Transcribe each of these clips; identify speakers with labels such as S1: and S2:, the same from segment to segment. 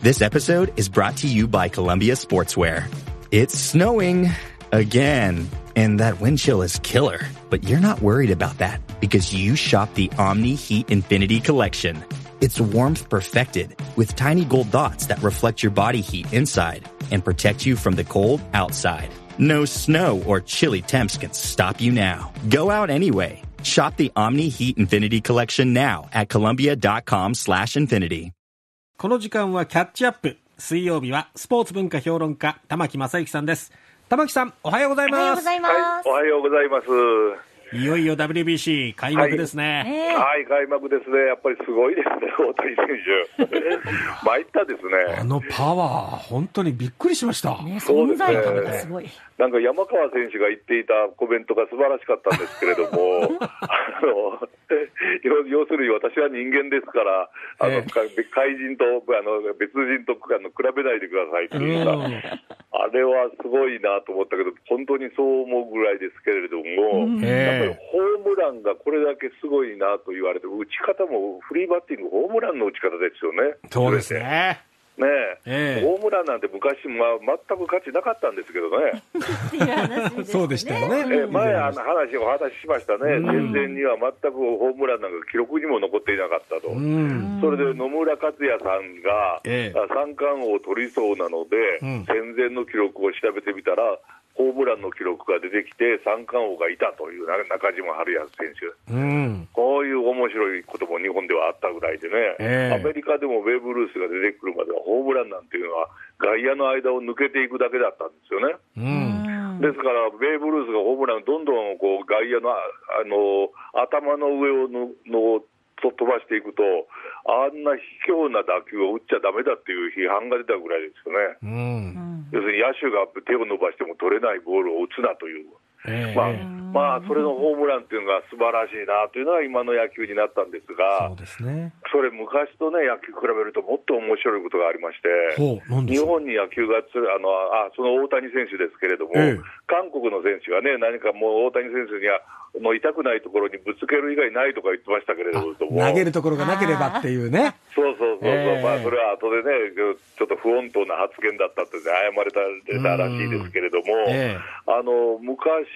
S1: This episode is brought to you by Columbia Sportswear. It's snowing again, and that wind chill is killer. But you're not worried about that because you shop the Omni Heat Infinity Collection. It's warmth perfected with tiny gold dots that reflect your body heat inside and protect you from the cold outside. No snow or chilly temps can stop you now. Go out anyway. Shop the Omni Heat Infinity Collection now at Columbia.com slash infinity.
S2: この時間はキャッチアップ。水曜日はスポーツ文化評論家、玉木正之さんです。玉木さん、おはようござい
S3: おはよう
S2: ます。
S3: ございます。
S4: はい、おはようございます。
S2: いよいよ WBC 開幕ですね。
S3: ええ
S4: はい、開幕ですね。やっぱりすごいですね、大谷選手。参ったです
S2: あ
S4: ね。
S2: のパワー、本当にびっくりしました。
S4: そうですね
S3: 在感がすごい。
S4: なんか山川選手が言っていたコメントが素晴らしかったんですけれども、あ の 要要するに私は人間ですから、あの
S2: ええ
S4: か怪人とあの別人とあの比べないでくださいっていうか、
S2: うん
S4: あれはすごいなと思ったけど、本当にそう思うぐらいですけれども、やっぱり
S2: え
S4: ホームランがこれだけすごいなと言われて、打ち方もフリーバッティング、ホームランの打ち方ですよね。
S2: えそうですね。
S4: ね
S2: え。え
S4: ホームランなんて昔、まあ、全く価値なかったんですけどね、
S3: ね。
S2: そうでしたよね。
S4: ええ前、あの話、お話ししましたね、
S2: うん。
S4: 戦前には全くホームランなんか記録にも残っていなかったと、
S2: うん。
S4: それで野村克也さんが、
S2: ええ。
S4: あ三冠王を取りそうなので、
S2: うん。
S4: 戦前の記録を調べてみたら、ホームランの記録が出てきて、三冠王がいたというな中島春也選手。
S2: うん。
S4: こういう面白いことも日本ではあったぐらいでね、
S2: ええ
S4: アメリカでもベーブ・ルースが出てくるまでは、ホームランなんていうのは、外野の間を抜けていくだけだったんですよね。
S2: うん。
S4: ですから、ベーブ・ルースがホームラン、どんどんこう外野のああの頭の上をののと飛ばしていくと、あんな卑怯な打球を打っちゃだめだっていう批判が出たぐらいですよね。
S2: うん。
S4: 要するに野手が手を伸ばしても取れないボールを打つなという。
S2: ええ
S4: まあ、まあ、それのホームランっていうのが素晴らしいなというのが今の野球になったんですが
S2: そう、ですね。
S4: それ、昔とね、野球比べるともっと面白いことがありまして。日本に野球がつあのあ、その大谷選手ですけれども、
S2: ええ
S4: 韓国の選手がね、何かもう大谷選手には、もう痛くないところにぶつける以外ないとか言ってましたけれども、
S2: 投げるところがなければっていうね。
S4: そうそうそうそう、
S2: ええ。
S4: まあ、それは後でね、ちょっと不穏当な発言だったって、謝れたらしいですけれども、
S2: ええ。
S4: あの昔、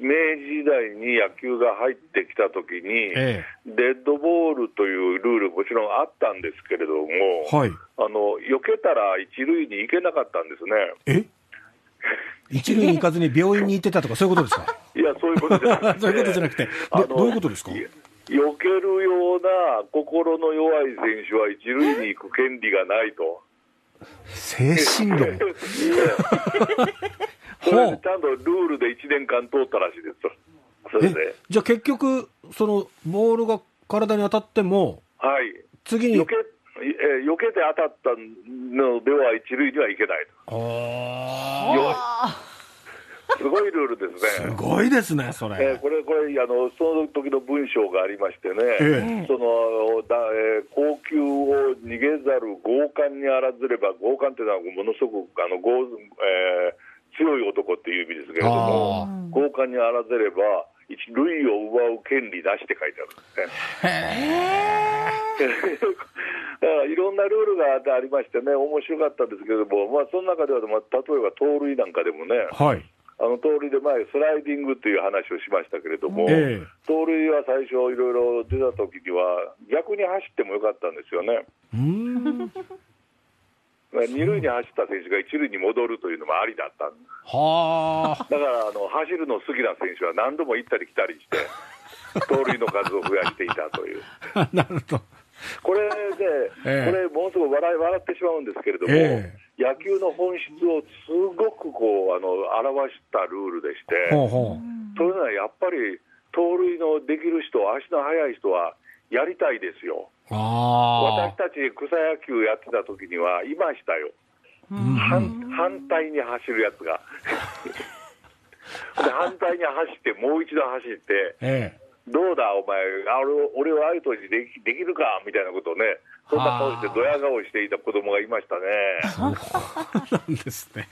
S4: 明治時代に野球が入ってきたときに、
S2: え。
S4: デッドボールというルール、もちろんあったんですけれども、
S2: はい。
S4: あの避けたら一塁に行けなかったんですね。
S2: え？一塁に行かずに病院に行ってたとか、そういうことですか？
S4: いや、そういうことじゃなくて、
S2: そういうことじゃなくてどどういうことですか？
S4: い避けるような心の弱い選手は一塁に行く権利がないと。
S2: 精神論。
S4: それでちゃんとルールで1年間通ったらしいです。それ
S2: え
S4: で。
S2: じゃあ結局、そのボールが体に当たっても、
S4: はい。
S2: 次に
S4: 避け、え避けて当たったのでは一塁には行けない。すごいルールです
S2: ーす
S4: ね。
S2: ごいですね、そ
S4: えー
S2: れ。
S4: これ、これあの、その時の文章がありましてね、
S2: え
S4: そのだえー高級を逃げざる強姦にあらずれば、強姦っていうのはものすごくあの、強えー強い男っていう意味ですけれども、強姦にあらずれば、一類を奪う権利なしって書いてあるんですね。だからいろんなルールがありましてね、面白かったんですけれども、まあ、その中では、まあ、例えば盗塁なんかでもね、
S2: はい。
S4: あの盗塁で前、スライディングという話をしましたけれども、
S2: ええ
S4: 盗塁は最初、いろいろ出た時には、逆に走ってもよかったんですよね。二塁に走った選手が一塁に戻るというのもありだったん
S2: はあ。
S4: だからあの走るの好きな選手は何度も行ったり来たりして、盗塁の数を増やしていたという。
S2: なるほど。
S4: これで、
S2: ええ
S4: これ、ものすごく笑い笑ってしまうんですけれども、
S2: え
S4: 野球の本質をすごくこうあの表したルールでして、
S2: ほうほ
S4: そういうのはやっぱり盗塁のできる人、足の速い人はやりたいですよ。私たち草野球やってた時にはいましたよ。反反対に走るやつが。で反対に走って、もう一度走って、
S2: あ。え
S4: どうだ、お前、あ俺をアウトにできできるかみたいなことをね、そんな顔して、ドヤ顔していた子供がいましたね。
S2: え。そうなんですね。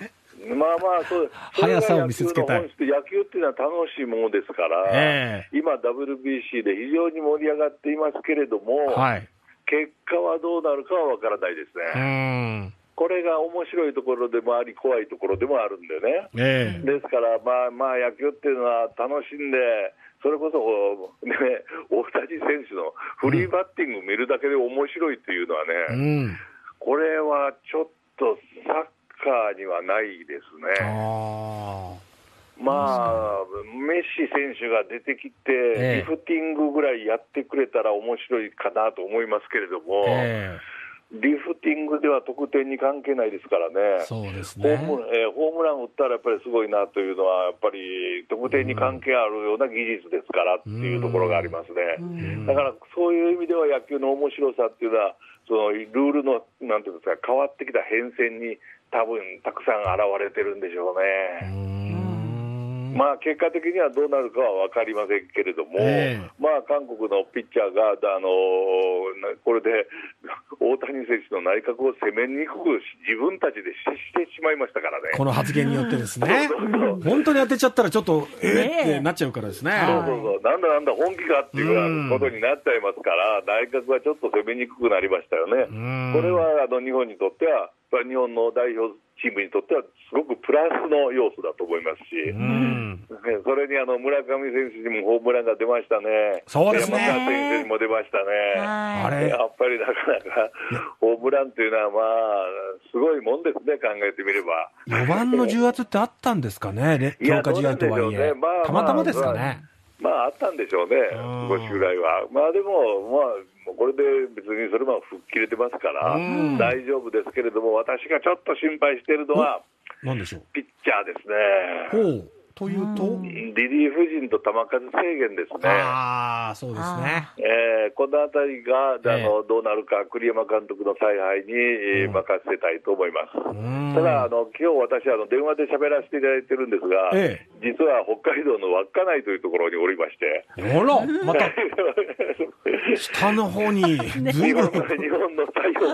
S4: まあまあそう、
S2: 速さを見せつけたい
S4: 野球っていうのは楽しいものですから、
S2: え
S4: 今、WBC で非常に盛り上がっていますけれども、
S2: はい。
S4: 結果はどうなるかは分からないです
S2: う
S4: ね。
S2: ん。
S4: これが面白いところでもあり、怖いところでもあるんでね。
S2: ええ
S4: ですから、まあまあ、野球っていうのは楽しんで、それこそ、ね、大谷選手のフリーバッティング見るだけで面白いっていうのは
S2: う
S4: ね、
S2: ん。
S4: これはちょっとサッカーにはないですね。
S2: あ
S4: まあ、メッシ選手が出てきて、
S2: ええ
S4: リフティングぐらいやってくれたら面白いかなと思いますけれども、
S2: あ。え
S4: リフティングでは得点に関係ないですから
S2: え
S4: ね。
S2: そうです
S4: ホ
S2: ね。
S4: ームえーホームラン打ったらやっぱりすごいなというのは、やっぱり得点に関係あるような技術ですからっていうところがありますね。だからそういう意味では野球の面白さっていうのは、そのルールのなんていうんですか、変わってきた変遷に多分たくさん現れてるんでしょう
S2: う
S4: ね。
S2: ん。
S4: まあ結果的にはどうなるかは分かりませんけれども、
S2: ええ
S4: まあ韓国のピッチャーが、あのなこれで 大谷選手の内角を攻めにくくし自分たちでしてしまいましたからね。
S2: この発言によってですね。本当に当てちゃったらちょっと、ええ
S3: ねえ
S2: ってなっちゃうからですね。
S4: そうそうそう、なんだなんだ、本気かっていうことになっちゃいますから、内角はちょっと攻めにくくなりましたよね。
S2: ん
S4: これはあの日本にとっては、日本の代表チームにとっては、すごくプラスの要素だと思いますし、
S2: うん。
S4: ねそれにあの村上選手にもホームランが出ましたね、
S2: そうですね
S4: 山川選手にも出ましたね。
S3: は
S2: あれ
S4: やっぱりなかなかホームランっていうのは、まあ、すごいもんですね、考えてみれば。
S2: 4番の重圧ってあったんですかね、強化試合とはいえ
S4: ね。まあまあ
S2: たまたまですかね。
S4: まあ、あったんでしょうね、
S2: うん
S4: 少しぐらいは。まあでも、まあ、もうこれで別にそれも吹っ切れてますから
S2: うん、
S4: 大丈夫ですけれども、私がちょっと心配しているのは、
S2: なんでしょう？
S4: ピッチャーですね。
S2: ほう。というと、
S4: リリーフ陣と球数制限ですね。
S2: ああ、そうですね。
S4: えーこのあたりが、あ
S2: え。え
S4: のどうなるか、栗山監督の采配に、任せたいと思います。
S2: うん。
S4: ただ、あの今日私あの電話で喋らせていただいてるんですが、
S2: え
S4: 実は北海道の稚内というところにおりまして、
S2: あら、また。下の方に、
S4: 日本の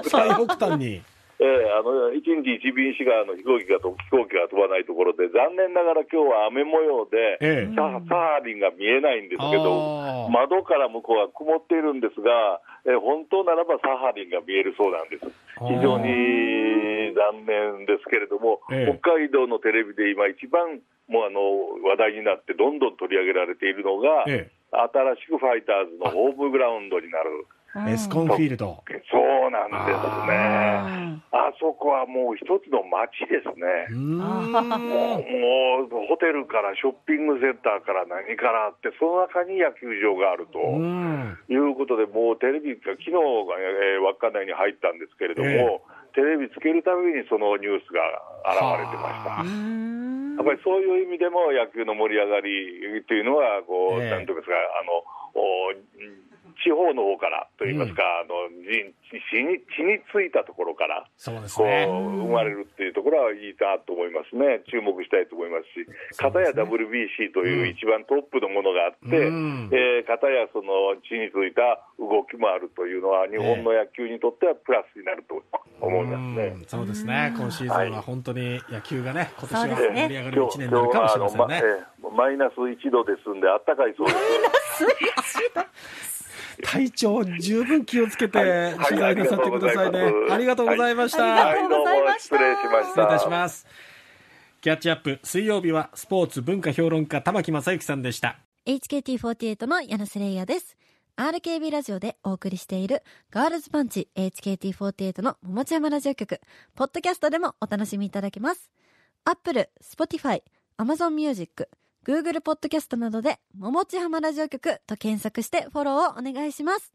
S4: 最北端
S2: に。
S4: ええあの一日一便しかあの飛行機がと飛行機が飛ばないところで、残念ながら今日は雨模様で、
S2: ええ。
S4: ササハリンが見えないんですけど窓から向こうは曇っているんですが、ええ本当ならばサハリンが見えるそうなんです。非常に残念ですけれども、
S2: ええ。
S4: 北海道のテレビで今、一番もうあの話題になって、どんどん取り上げられているのが、
S2: え。
S4: 新しくファイターズのホームグラウンドになる。
S2: え、エスコンフィールド。
S4: そうなんですね。あそこはもう一つの街です
S2: う
S4: ね。
S2: ん。
S4: もうホテルからショッピングセンターから何からあって、その中に野球場があると。
S2: うん。
S4: いうことで、もうテレビが、昨日が、えー稚内に入ったんですけれども、テレビつけるたびにそのニュースが現れてました。
S2: はあ
S4: やっぱりそういう意味でも野球の盛り上がりというのは、こう、
S2: ええ
S4: なんていうんですか、あの、お地方の方からといいますか、あの地地に地についたところから、
S2: そうです
S4: こう、
S2: ね。
S4: 生まれるっていうところはいいなと思いますね。注目したいと思いますし、片や WBC という一番トップのものがあって、
S2: うん
S4: えー片やその地についた動きもあるというのは、日本の野球にとってはプラスになると思いますね。
S2: うんそうですね。今シーズンは本当に野球がね、今年は盛り上がる一年になるかもしれませんね。
S4: 今日はあのまえーマイナス1度ですんで、あったかいそうです。
S2: 体調十分気をつけて
S4: はい
S2: 取材なさってくださいね。あ
S4: ありが
S2: りがとうご
S4: ざいま
S2: した。
S3: はいありがとうございました
S4: はい失礼しました。
S2: 失礼いたします。キャッチアップ水曜日はスポーツ文化評論家玉木正之さんでした。
S5: HKT48 のヤナスレイヤです。RKB ラジオでお送りしているガールズパンチ HKT48 の桃地山ラジオ局、ポッドキャストでもお楽しみいただけます。Apple、Spotify、Amazon Music、Google ポッドキャストなどで桃地浜ラジオ局と検索してフォローをお願いします。